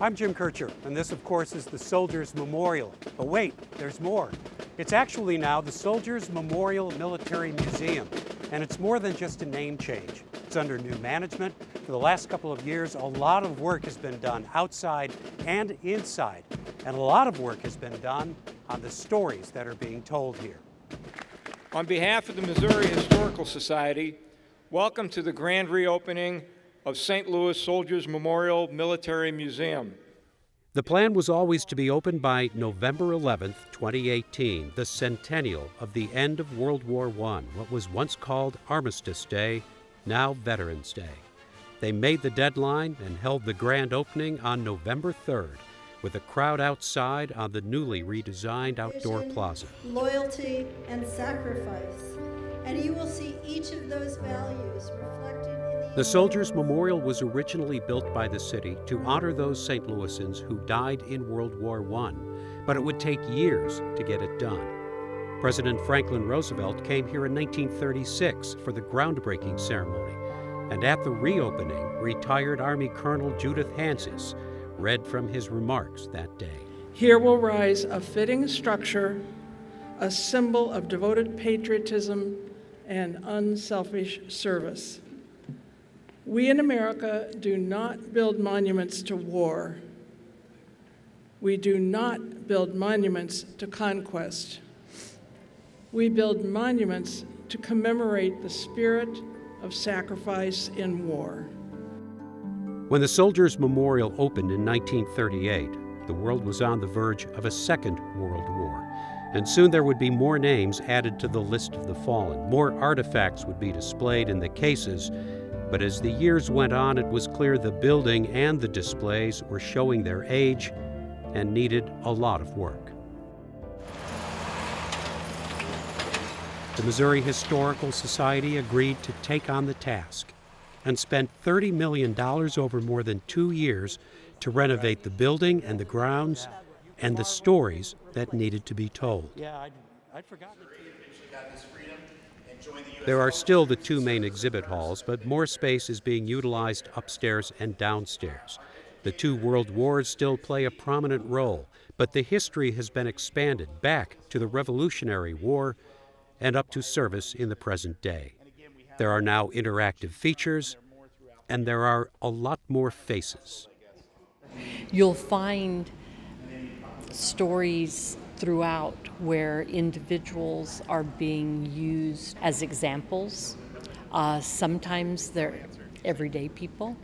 I'm Jim Kirchherr, and this, of course, is the Soldiers Memorial. But wait, there's more. It's actually now the Soldiers Memorial Military Museum, and it's more than just a name change. It's under new management. For the last couple of years, a lot of work has been done outside and inside, and a lot of work has been done on the stories that are being told here. On behalf of the Missouri Historical Society, welcome to the grand reopening of St. Louis Soldiers Memorial Military Museum. The plan was always to be open by November 11, 2018, the centennial of the end of World War I, what was once called Armistice Day, now Veterans Day. They made the deadline and held the grand opening on November 3rd with a crowd outside on the newly redesigned outdoor plaza. Loyalty and sacrifice. And you will see each of those values reflected in the Soldiers Memorial was originally built by the city to honor those St. Louisans who died in World War I, but it would take years to get it done. President Franklin Roosevelt came here in 1936 for the groundbreaking ceremony, and at the reopening, retired Army Colonel Judith Hanses read from his remarks that day. Here will rise a fitting structure, a symbol of devoted patriotism and unselfish service. We in America do not build monuments to war. We do not build monuments to conquest. We build monuments to commemorate the spirit of sacrifice in war. When the Soldiers Memorial opened in 1938, the world was on the verge of a second world war, and soon there would be more names added to the list of the fallen. More artifacts would be displayed in the cases, but as the years went on, it was clear the building and the displays were showing their age and needed a lot of work. The Missouri Historical Society agreed to take on the task and spent $30 million over more than two years to renovate the building and the grounds and the stories that needed to be told. Yeah, I'd, I'd forgotten. There are still the two main exhibit halls, but more space is being utilized upstairs and downstairs. The two world wars still play a prominent role, but the history has been expanded back to the Revolutionary War and up to service in the present day. There are now interactive features, and there are a lot more faces. You'll find stories throughout where individuals are being used as examples. Uh, sometimes they're everyday people,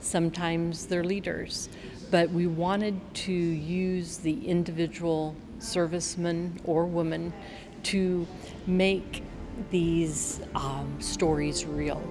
sometimes they're leaders. But we wanted to use the individual serviceman or woman to make these um, stories real.